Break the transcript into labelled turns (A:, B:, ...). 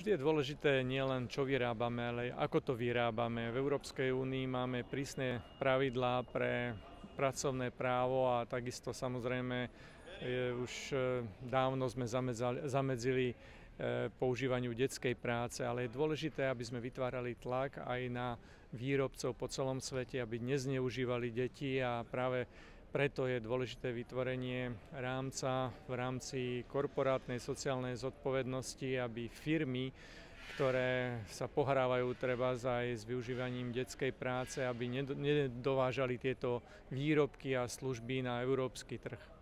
A: Vždy je dôležité nielen čo vyrábame, ale ako to vyrábame. V Európskej únii máme prísne pravidlá pre pracovné právo a takisto samozrejme je, už e, dávno sme zamedzali, zamedzili e, používaniu detskej práce, ale je dôležité, aby sme vytvárali tlak aj na výrobcov po celom svete, aby nezneužívali deti a práve preto je dôležité vytvorenie rámca v rámci korporátnej sociálnej zodpovednosti, aby firmy, ktoré sa pohrávajú treba aj s využívaním detskej práce, aby nedovážali tieto výrobky a služby na európsky trh.